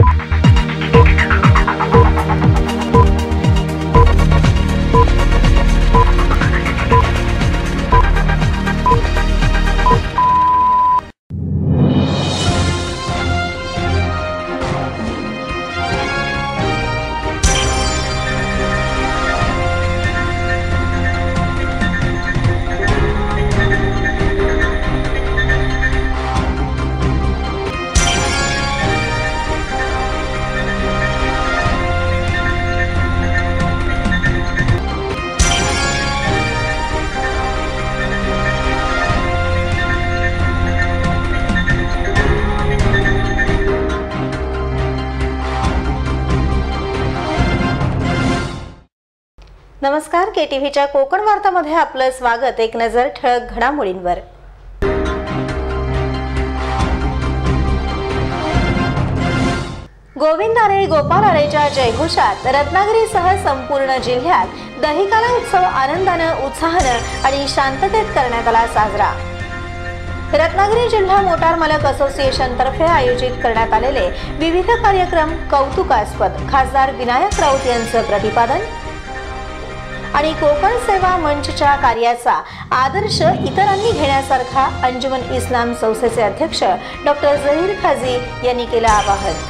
you नमस्कार के टीव्हीच्या कोकण वार्तामध्ये आपलं स्वागत. एक नजर ठळक घडामोडींवर. गोविंद आरे गोपाल आरेच्या जयघोषात रत्नागिरीसह संपूर्ण जिल्ह्यात दहिकाला उत्सव आनंदानं उत्साहानं आणि शांततेत करण्यात आला साजरा. रत्नागिरी जिल्हा मोटार मालक असोसिएशन तर्फे आयोजित करण्यात आलेले विविध कार्यक्रम कौतुकास्पद. खासदार विनायक राऊत यांचं प्रतिपादन आणि कोकण सेवा मंचच्या कार्याचा आदर्श इतरांनी घेण्यासारखा अंजुमन इस्लाम संस्थेचे अध्यक्ष डॉक्टर जहीर खाझी यांनी केलं आवाहन.